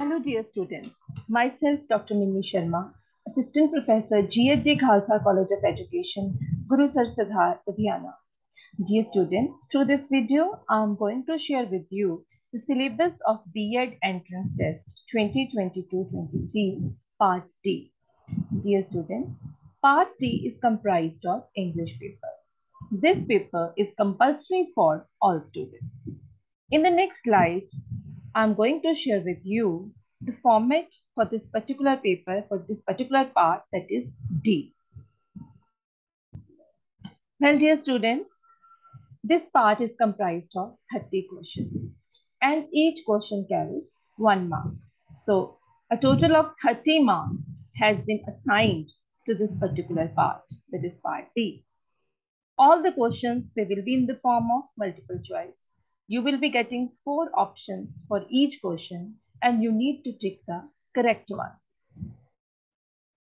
Hello dear students, myself Dr. Mimi Sharma, Assistant Professor GHJ Khalsa College of Education, Guru Sar Siddhar. Dear students, through this video, I am going to share with you the syllabus of B.Ed Entrance Test 2022-23 Part D. Dear students, Part D is comprised of English paper. This paper is compulsory for all students. In the next slide, I'm going to share with you the format for this particular paper, for this particular part that is D. Well, dear students, this part is comprised of 30 questions and each question carries one mark. So a total of 30 marks has been assigned to this particular part, that is part D. All the questions, they will be in the form of multiple choice you will be getting four options for each question and you need to tick the correct one.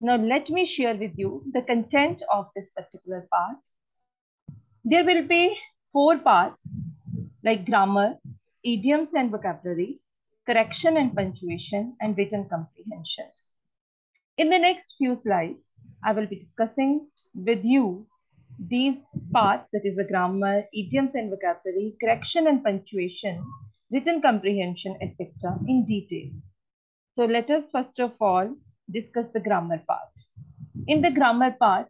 Now let me share with you the content of this particular part. There will be four parts like grammar, idioms and vocabulary, correction and punctuation, and written comprehension. In the next few slides, I will be discussing with you these parts, that is the grammar, idioms and vocabulary, correction and punctuation, written comprehension, etc. in detail. So let us first of all discuss the grammar part. In the grammar part,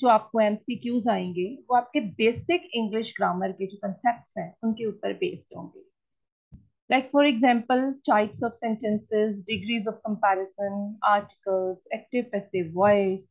जो आपको MCQs आएंगे वो आपके basic English grammar के जो concept हैं उनके ऊपर बेस्ड होंगे like for example types of sentences degrees of comparison articles active passive voice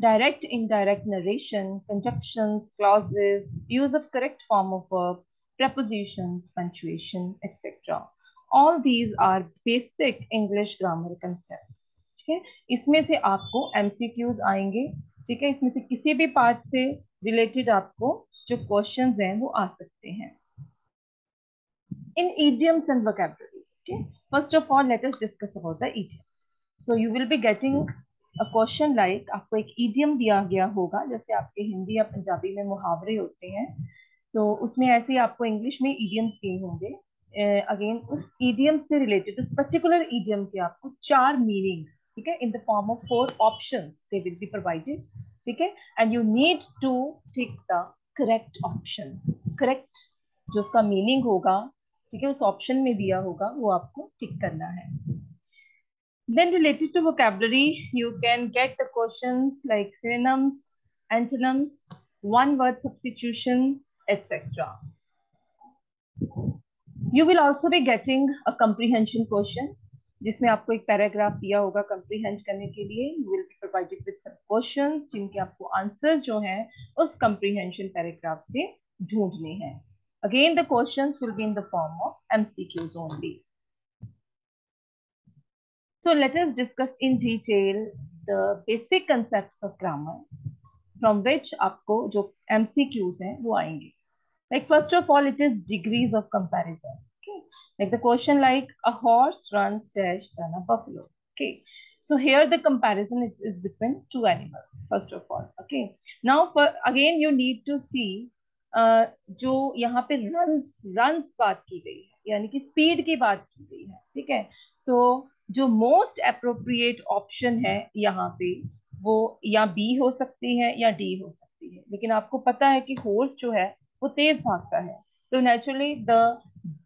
Direct, indirect narration, conjunctions, clauses, use of correct form of verb, prepositions, punctuation, etc. All these are basic English grammar concepts. है इसमें से आपको MCQs आएँगे ठीक है इसमें से किसी भी पार्ट से रिलेटेड आपको जो क्वेश्चंस हैं वो आ सकते हैं in idioms and vocabulary okay first of all let us discuss about the idioms so you will be getting question like आपको एक ईडियम दिया गया होगा, जैसे आपके हिंदी या पंजाबी में मुहावरे होते हैं तो उसमें ऐसे आपको इंग्लिश में ईडियम्स दिए होंगे। अगेन उस ईडियम से रिलेटेड उस पर्टिकुलर ईडियम के आपको चार मीनिंग्स ठीक है in the form of four options they will be provided ठीक है? And you need to tick the correct option correct जो उसका मीनिंग होगा, ठीक है, उस ऑप्शन में दिया होगा, वो आपको टिक करना है। Then related to vocabulary, you can get the questions like synonyms, antonyms, one word substitution, etc. You will also be getting a comprehension question जिसमें आपको एक पैराग्राफ दिया होगा कंप्रीहेंड करने के लिए you will be provided with some questions जिनके आपको आंसर्स जो हैं उस कंप्रीहेंशन पैराग्राफ से ढूँढने हैं again the questions will be in the form of MCQs only So let us discuss in detail the basic concepts of grammar from which आपको जो MCQs हैं वो आएँगे. Like first of all, it is degrees of comparison. Okay, like the question like a horse runs dash than a buffalo. Okay, so here the comparison is, is between two animals. First of all, okay. Now for again you need to see uh, जो यहाँ पे runs runs बात की गई है यानी कि speed की बात की गई है ठीक है so जो मोस्ट अप्रोप्रिएट ऑप्शन है यहाँ पे, वो या बी हो सकती है या डी हो सकती है। लेकिन आपको पता है कि हॉर्स जो है, वो तेज भागता है। तो naturally the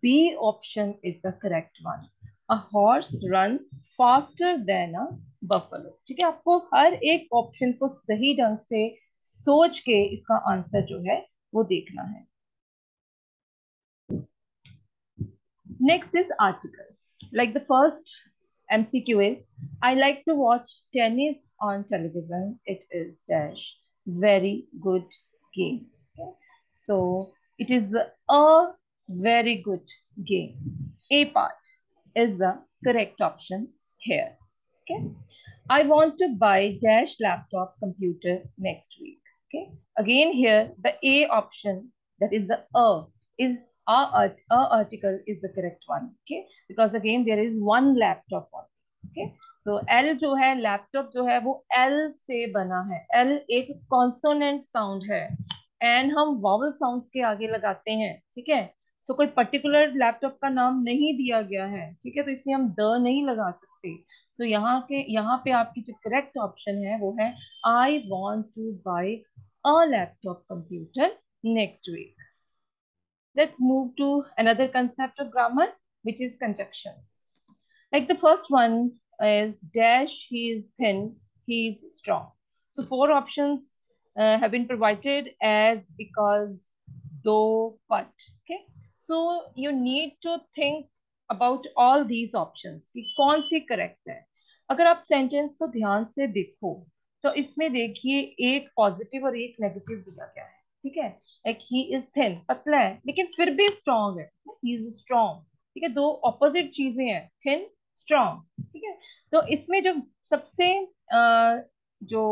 B option is the correct one a horse runs faster than a buffalo ठीक है, आपको हर एक ऑप्शन को सही ढंग से सोच के इसका आंसर जो है, वो देखना है। Next is articles like the first MCQ is I like to watch tennis on television. It is dash very good game. Okay? So it is the a very good game. A part is the correct option here. Okay. I want to buy dash laptop computer next week. Okay. Again here the A option that is the A is our, our article is the correct one okay? Because again there is one laptop on okay? So L जो है laptop जो है वो L से बना है। L एक consonant sound है। एंड हम वॉवल साउंड्स के आगे लगाते हैं ठीक है? सो so, कोई पर्टिकुलर लैपटॉप का नाम नहीं दिया गया है ठीक है? तो इसलिए हम द नहीं लगा सकते। सो so, यहाँ के यहाँ पे आपकी जो करेक्ट ऑप्शन है वो है I want to buy a laptop computer next week let's move to another concept of grammar which is conjunctions like the first one is dash he is thin he is strong so four options uh, have been provided as because though but okay so you need to think about all these options कि कौन C correct है अगर आप sentence को ध्यान से देखो तो इसमें देखिए एक पॉजिटिव और एक नेगेटिव दिया गया है ठीक है? लाइक ही इज़ थिन पतला है, लेकिन फिर भी स्ट्रांग है ही इज़ स्ट्रांग ठीक है? दो ऑपोजिट चीज़ें हैं थिन स्ट्रांग ठीक है? तो इसमें जो सबसे जो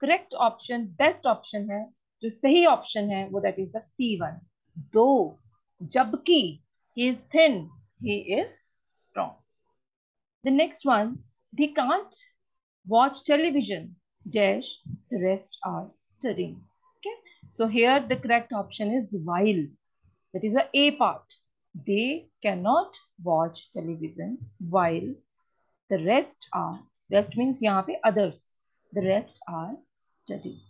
करेक्ट ऑप्शन बेस्ट ऑप्शन है, जो सही ऑप्शन है, वो that is the C one दो, जबकि is thin, he is strong. The next one, they can't watch television. Dash the rest are studying. okay so here the correct option is while that is the a part they cannot watch television while the rest are rest means pe others the rest are studying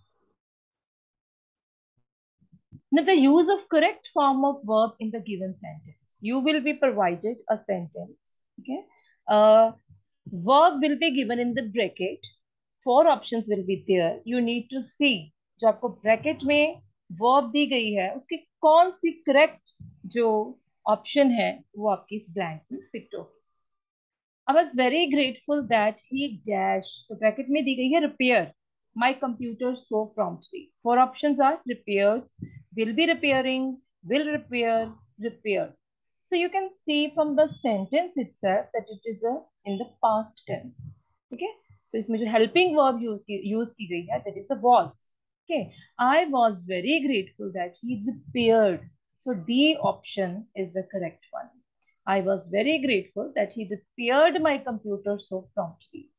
now, the use of correct form of verb in the given sentence. You will be provided a sentence. Okay. Uh, verb will be given in the bracket. Four options will be there. You need to see. जो आपको bracket में verb दी गई है, उसकी कौन C correct जो option है, वो आपके इस ब्लैंक में फिट होगी। I was very grateful that he dash तो ब्रैकेट में दी गई है repair my computer so promptly four option are repair will be repairing will repair repair so you can see from the sentence itself that it is a, in the past tense okay so isme jo helping verb use ki use ki gayi hai that is a was Okay. I was very grateful that he repaired. So D option is the correct one. I was very grateful that he repaired my computer so promptly.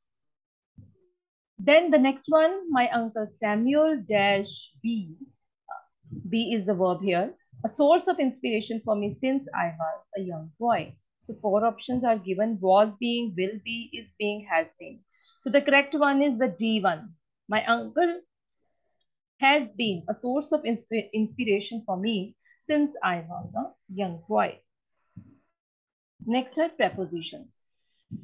Then the next one, my uncle Samuel dash B. B is the verb here. A source of inspiration for me since I was a young boy. So four options are given. Was being, will be, is being, has been. So the correct one is the D one. My uncle has been a source of insp inspiration for me since I was a young boy. Next are prepositions.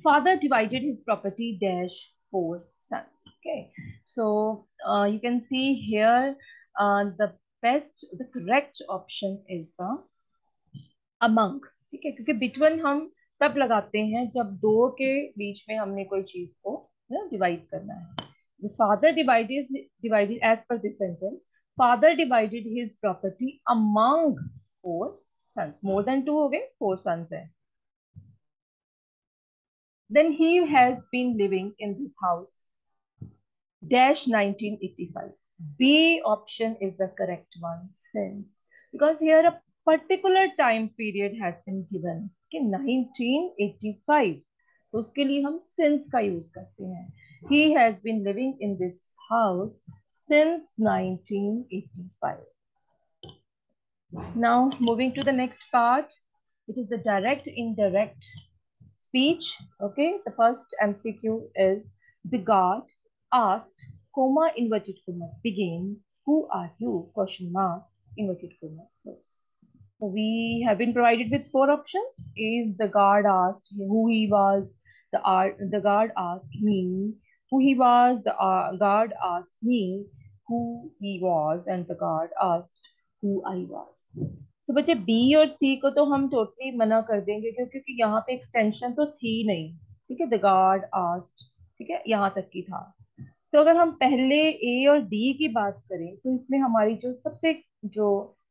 Father divided his property dash four sons. Okay, so uh, you can see here uh, the best, the correct option is the among. ठीक है क्योंकि between हम तब लगाते हैं जब दो के बीच में हमने कोई चीज़ को डिवाइड करना है the father divided divided as per this sentence father divided his property among four sons more than two हो गए four sons हैं then he has been living in this house dash 1985. B option is the correct one since because here a particular time period has been given कि 1985 तो उसके लिए हम since का use करते हैं he has been living in this house since 1985 now moving to the next part it is the direct indirect speech okay the first mcq is the god asked, comma inverted commas begin, who are you? Question mark, inverted commas close. So we have been provided with four options. Is the guard asked who he was, the the guard asked me who he was, the uh, guard asked me who he was, and the guard asked who I was. तो बच्चे B और C को तो हम totally मना कर देंगे क्योंकि क्योंकि यहाँ पे एक्सटेंशन तो थी नहीं। ठीक है? द गार्ड आस्ट ठीक है? यहाँ तक की था। तो अगर हम पहले ए और डी की बात करें तो इसमें हमारी जो सबसे जो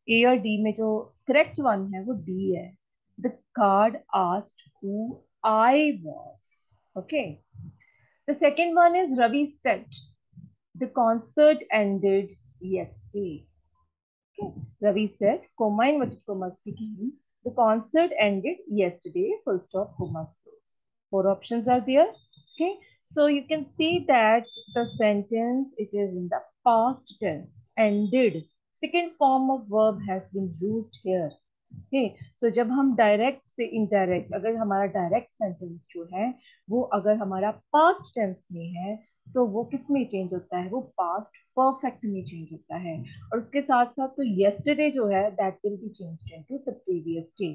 ए और डी में जो करेक्ट वन है वो डी है। The guard asked who I was okay The second one is Ravi said, the concert ended yesterday. Okay. Ravi said, comma inverted comma speaking, the concert ended yesterday, full stop, comma. Four options are there. Okay. So you can see that the sentence, it is in the past tense, ended. Second form of verb has been used here. Okay so जब हम direct से indirect अगर हमारा direct sentence जो है वो अगर हमारा पास्ट टेंस में है तो वो किसमें चेंज होता है वो पास्ट परफेक्ट में चेंज होता है और उसके साथ साथ तो yesterday जो है that will be changed into the previous day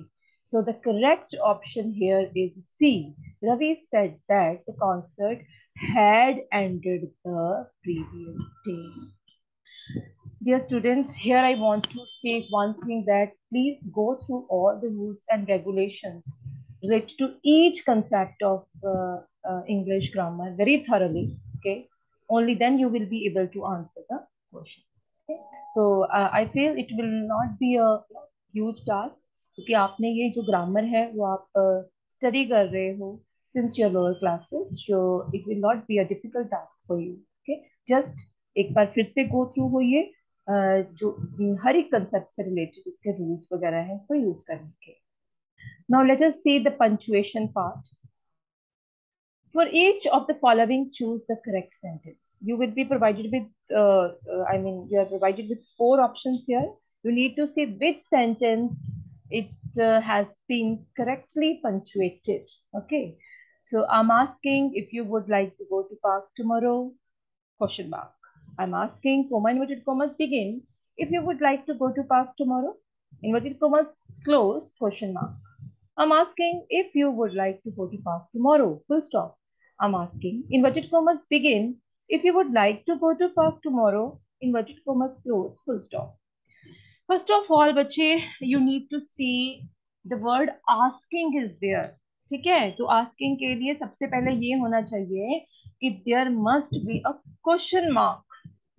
So the correct option here is C. Ravi said that the concert had ended the previous day. Dear students, here I want to say one thing that please go through all the rules and regulations related to each concept of uh, uh, English grammar very thoroughly. Okay, only then you will be able to answer the questions. Okay? So uh, I feel it will not be a huge task क्योंकि आपने ये जो grammar है वो आप study uh, कर रहे हो since your lower classes so it will not be a difficult task for you okay just एक बार फिर से गो थ्रू हो uh, जो हर एक कंसेप्ट से रिलेटेड उसके रूल्स वगैरह हैं तो यूज करने के now let us see the punctuation part For each of the following, choose the correct sentence. You will be provided with, uh, uh, I mean, you are provided with four options here. You need to see which sentence it uh, has been correctly punctuated. Okay. So I'm asking if you would like to go to park tomorrow, question mark. I'm asking comma inverted commas begin. If you would like to go to park tomorrow, inverted commas close, question mark. I'm asking if you would like to go to park tomorrow, full stop. I'm asking, inverted commas begin. If you would like to go to park tomorrow, inverted commas close, full stop. First of all, बच्चे, you need to see the word asking is there. ठीक है तो asking के लिए सबसे पहले ये होना चाहिए कि there must be a question mark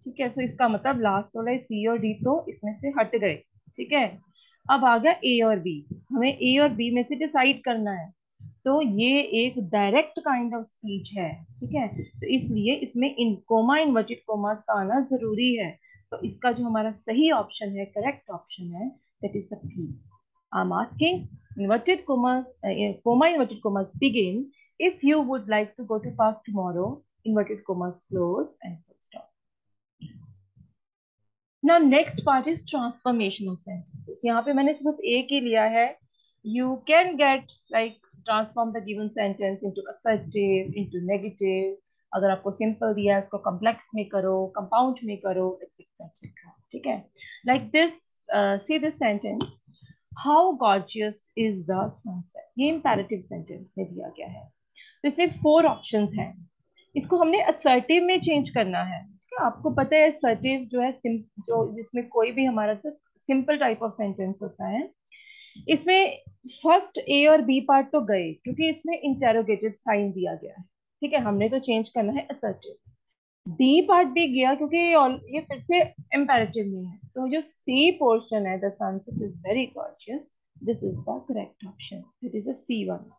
ठीक है सो इसका मतलब लास्ट वाला सी और डी तो इसमें से हट गए ठीक है? अब आ गया ए और बी हमें ए और बी में से डिसाइड करना है तो ये एक डायरेक्ट काइंड ऑफ़ स्पीच है ठीक है? तो इसलिए इसमें इन कोमा इन्वर्टेड कोमास का आना ज़रूरी है तो इसका जो हमारा सही ऑप्शन है करेक्ट ऑप्शन है that is the B I am asking inverted commas uh, comma inverted commas begin. If you would like to go to park tomorrow inverted full stop now next part is transformation of sentences. यहाँ पे मैंने सिर्फ़ एक ही लिया है। You can get like transform the given sentence into assertive, into negative. अगर आपको सिंपल दिया है, उसको कम्प्लेक्स में करो कंपाउंड में करो एक्सेट्रा ठीक है? Like this see this sentence how gorgeous is the sunset ये इंपैरेटिव सेंटेंस में दिया गया है। तो इसमें फोर ऑप्शन हैं। इसको हमने असर्टिव में चेंज करना है। आपको पता है असर्टिव जो है जो जिसमें कोई भी हमारा सिंपल टाइप ऑफ़ सेंटेंस होता है, इसमें फ़र्स्ट ए और बी पार्ट तो गए, क्योंकि इसमें इंटेरोगेटिव साइन दिया गया है। ठीक है, हमने तो चेंज करना है असर्टिव डी पार्ट भी गया, क्योंकि ये फिर से इम्पेरेटिव में है। तो जो सी पोर्शन है the sunset is very gorgeous this is the correct option it is a C one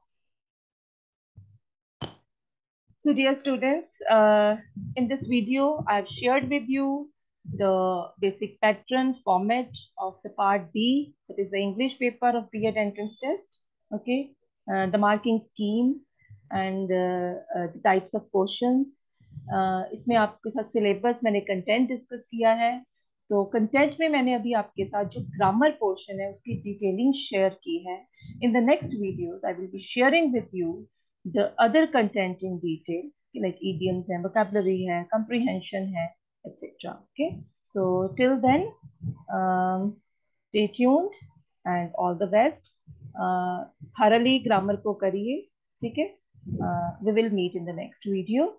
So dear students, uh, in this video, I have shared with you the basic pattern format of the part B, that is the English paper of B.Ed entrance test. Okay, uh, the marking scheme, and uh, and types of questions इसमें आपके साथ syllabus मैंने content discuss किया है तो content में मैंने अभी आपके साथ जो ग्रामर पोर्शन है उसकी डिटेलिंग शेयर की है in the next videos I will be sharing with you the other content in detail, like idioms and vocabulary, hai, comprehension, hai, etc. Okay, so till then, um, stay tuned and all the best. Uh, thoroughly grammar ko kariye, okay. we will meet in the next video.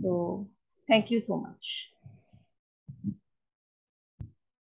So thank you so much.